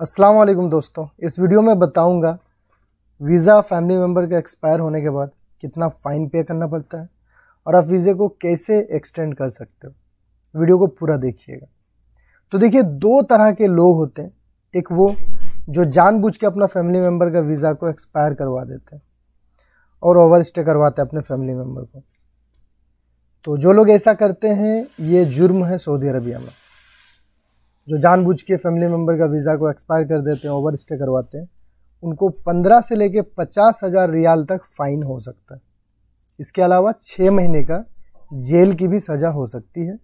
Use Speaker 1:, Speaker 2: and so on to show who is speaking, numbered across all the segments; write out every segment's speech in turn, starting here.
Speaker 1: अस्सलाम वालेकुम दोस्तों। इस वीडियो में बताऊँगा, वीज़ा फैमिली मेंबर का एक्सपायर होने के बाद कितना फ़ाइन पे करना पड़ता है और आप वीज़े को कैसे एक्सटेंड कर सकते हो। वीडियो को पूरा देखिएगा। तो देखिए, दो तरह के लोग होते हैं। एक वो जो जानबूझ के अपना फैमिली मेंबर का वीज़ा को एक्सपायर करवा देते हैं और ओवर स्टे करवाते हैं अपने फैमिली मेंबर को। तो जो लोग ऐसा करते हैं, ये जुर्म है सऊदी अरबिया में। जो जानबूझ के फैमिली मेंबर का वीज़ा को एक्सपायर कर देते हैं ओवर स्टे करवाते हैं, उनको पंद्रह से लेके पचास हज़ार रियाल तक फ़ाइन हो सकता है। इसके अलावा छः महीने का जेल की भी सज़ा हो सकती है,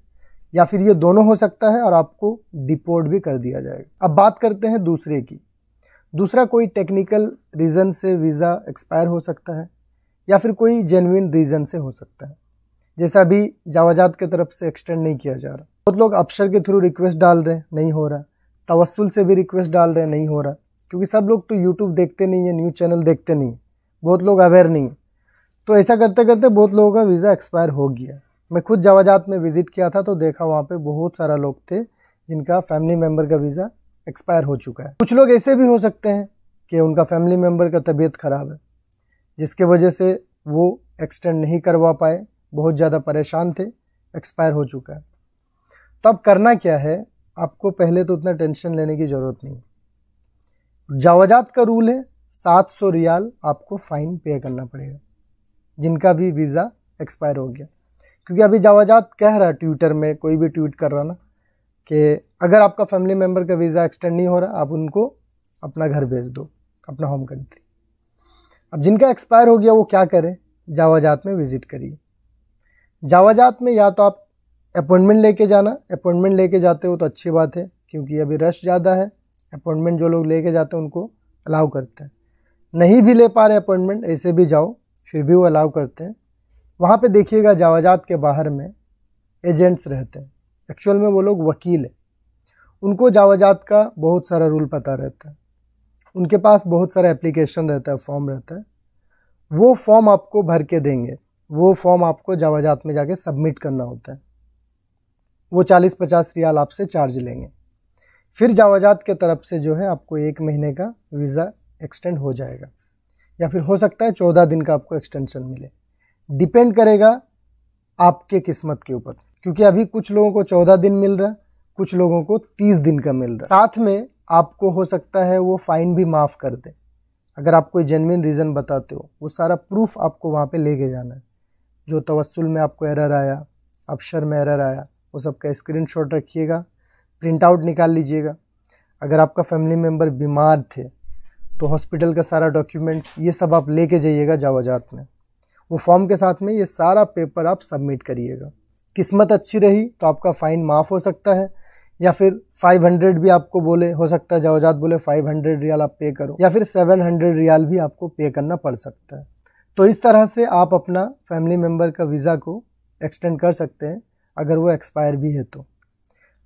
Speaker 1: या फिर ये दोनों हो सकता है और आपको डिपोर्ट भी कर दिया जाएगा। अब बात करते हैं दूसरे की। दूसरा कोई टेक्निकल रीज़न से वीज़ा एक्सपायर हो सकता है, या फिर कोई जेनविन रीज़न से हो सकता है। जैसा अभी जावाजात की तरफ़ से एक्सटेंड नहीं किया जा रहा। बहुत लोग अफसर के थ्रू रिक्वेस्ट डाल रहे हैं, नहीं हो रहा। तवसल से भी रिक्वेस्ट डाल रहे हैं, नहीं हो रहा। क्योंकि सब लोग तो यूट्यूब देखते नहीं है न्यूज़ चैनल देखते नहीं बहुत लोग अवेयर नहीं है। तो ऐसा करते करते बहुत लोगों का वीज़ा एक्सपायर हो गया। मैं खुद जवाजात में विज़िट किया था तो देखा वहाँ पे बहुत सारा लोग थे जिनका फैमिली मेंबर का वीज़ा एक्सपायर हो चुका है। कुछ लोग ऐसे भी हो सकते हैं कि उनका फैमिली मेंबर का तबीयत ख़राब है, जिसके वजह से वो एक्सटेंड नहीं करवा पाए, बहुत ज़्यादा परेशान थे एक्सपायर हो चुका है। तो अब करना क्या है? आपको पहले तो उतना टेंशन लेने की ज़रूरत नहीं। जावाजात का रूल है, सात सौ रियाल आपको फ़ाइन पे करना पड़ेगा, जिनका भी वीज़ा एक्सपायर हो गया। क्योंकि अभी जावाजात कह रहा है ट्विटर में, कोई भी ट्वीट कर रहा ना, कि अगर आपका फैमिली मेंबर का वीज़ा एक्सटेंड नहीं हो रहा, आप उनको अपना घर भेज दो, अपना होम कंट्री। अब जिनका एक्सपायर हो गया, वो क्या करें? जावाजात में विज़िट करिए। जावाजात में या तो आप अपॉइंटमेंट लेके जाना। अपॉइंटमेंट लेके जाते हो तो अच्छी बात है, क्योंकि अभी रश ज़्यादा है। अपॉइंटमेंट जो लोग लेके जाते हैं, उनको अलाउ करते हैं। नहीं भी ले पा रहे अपॉइंटमेंट, ऐसे भी जाओ, फिर भी वो अलाउ करते हैं। वहाँ पे देखिएगा, जावाजात के बाहर में एजेंट्स रहते हैं। एक्चुअल में वो लोग वकील हैं। उनको जावाजात का बहुत सारा रूल पता रहता है। उनके पास बहुत सारा एप्लीकेशन रहता है फॉर्म रहता है। वो फॉर्म आपको भर के देंगे। वो फॉर्म आपको जावाजात में जाके सबमिट करना होता है। वो चालीस पचास रियाल आपसे चार्ज लेंगे। फिर जावाजात के तरफ़ से जो है आपको एक महीने का वीज़ा एक्सटेंड हो जाएगा। या फिर हो सकता है चौदह दिन का आपको एक्सटेंशन मिले। डिपेंड करेगा आपके किस्मत के ऊपर। क्योंकि अभी कुछ लोगों को चौदह दिन मिल रहा है, कुछ लोगों को तीस दिन का मिल रहा है। साथ में आपको हो सकता है वो फ़ाइन भी माफ़ कर दें। अगर आप कोई जेनविन रीज़न बताते हो, वो सारा प्रूफ आपको वहाँ पे लेके जाना है। जो तवसल में आपको एरर आया अफसर में एरर आया वो सब का स्क्रीन शॉट रखिएगा प्रिंट आउट निकाल लीजिएगा। अगर आपका फैमिली मेंबर बीमार थे तो हॉस्पिटल का सारा डॉक्यूमेंट्स ये सब आप लेके जाइएगा जावाजात में। वो फॉर्म के साथ में ये सारा पेपर आप सबमिट करिएगा। किस्मत अच्छी रही तो आपका फ़ाइन माफ़ हो सकता है, या फिर 500 भी आपको बोले, हो सकता है जावजात बोले 500 रियाल आप पे करो, या फिर 700 रियाल भी आपको पे करना पड़ सकता है। तो इस तरह से आप अपना फैमिली मेंबर का वीज़ा को एक्सटेंड कर सकते हैं। अगर वो एक्सपायर भी है तो।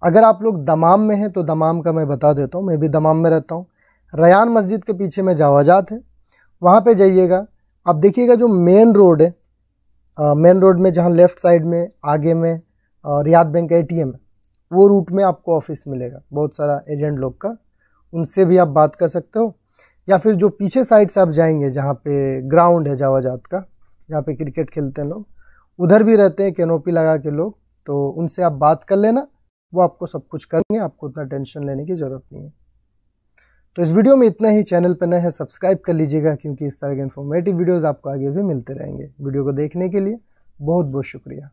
Speaker 1: अगर आप लोग दमाम में हैं तो दमाम का मैं बता देता हूँ, मैं भी दमाम में रहता हूँ। रयान मस्जिद के पीछे में जावाजात है, वहाँ पे जाइएगा। आप देखिएगा जो मेन रोड है मेन रोड में जहाँ लेफ़्ट साइड में, आगे में रियाद बैंक ए टी है, वो रूट में आपको ऑफ़िस मिलेगा। बहुत सारा एजेंट लोग का, उनसे भी आप बात कर सकते हो। या फिर जो पीछे साइड से आप जाएँगे, जहाँ पे ग्राउंड है जावाजात का, जहाँ पे क्रिकेट खेलते हैं लोग, उधर भी रहते हैं कैनोपी लगा के लोग। तो उनसे आप बात कर लेना। वो आपको सब कुछ करेंगे, आपको उतना टेंशन लेने की ज़रूरत नहीं है। तो इस वीडियो में इतना ही। चैनल पर नए हैं, सब्सक्राइब कर लीजिएगा, क्योंकि इस तरह के इन्फॉर्मेटिव वीडियोज़ आपको आगे भी मिलते रहेंगे। वीडियो को देखने के लिए बहुत बहुत शुक्रिया।